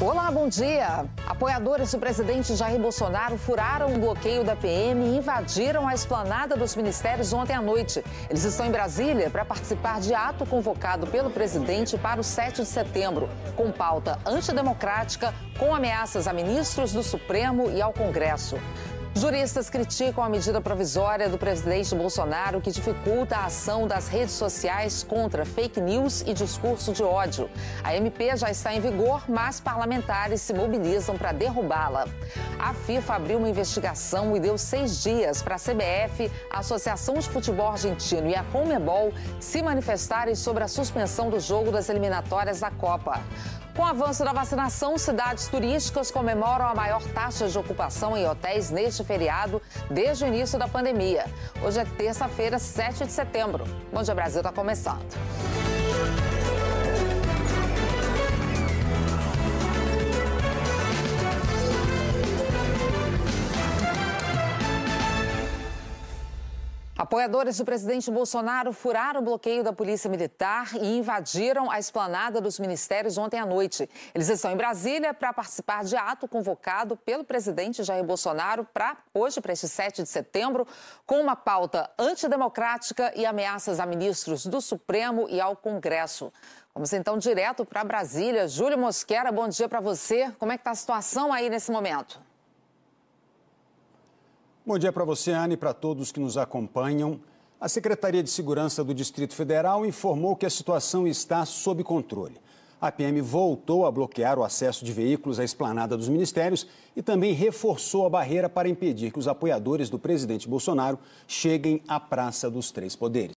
Olá, bom dia. Apoiadores do presidente Jair Bolsonaro furaram o bloqueio da PM e invadiram a esplanada dos ministérios ontem à noite. Eles estão em Brasília para participar de ato convocado pelo presidente para o 7 de setembro, com pauta antidemocrática, com ameaças a ministros do Supremo e ao Congresso. Juristas criticam a medida provisória do presidente Bolsonaro que dificulta a ação das redes sociais contra fake news e discurso de ódio. A MP já está em vigor, mas parlamentares se mobilizam para derrubá-la. A FIFA abriu uma investigação e deu seis dias para a CBF, a Associação de Futebol Argentino e a Comebol se manifestarem sobre a suspensão do jogo das eliminatórias da Copa. Com o avanço da vacinação, cidades turísticas comemoram a maior taxa de ocupação em hotéis neste feriado desde o início da pandemia. Hoje é terça-feira, 7 de setembro. Bom Dia Brasil está começando. Apoiadores do presidente Bolsonaro furaram o bloqueio da Polícia Militar e invadiram a esplanada dos ministérios ontem à noite. Eles estão em Brasília para participar de ato convocado pelo presidente Jair Bolsonaro para hoje, para este 7 de setembro, com uma pauta antidemocrática e ameaças a ministros do Supremo e ao Congresso. Vamos então direto para Brasília. Júlio Mosquera, bom dia para você. Como é que está a situação aí nesse momento? Bom dia para você, Anne, e para todos que nos acompanham. A Secretaria de Segurança do Distrito Federal informou que a situação está sob controle. A PM voltou a bloquear o acesso de veículos à esplanada dos ministérios e também reforçou a barreira para impedir que os apoiadores do presidente Bolsonaro cheguem à Praça dos Três Poderes.